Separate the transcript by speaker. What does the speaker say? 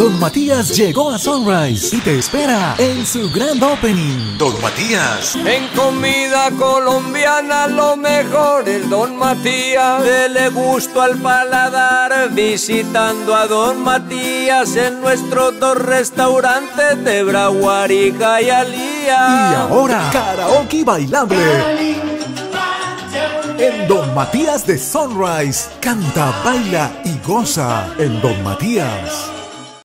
Speaker 1: Don Matías llegó a Sunrise y te espera en su grand opening.
Speaker 2: Don Matías.
Speaker 3: En comida colombiana lo mejor es Don Matías. Dele gusto al paladar visitando a Don Matías en nuestros dos restaurantes de Braguar y Jayalía.
Speaker 1: Y ahora, karaoke bailable. En Don Matías de Sunrise, canta, baila y goza en Don Matías.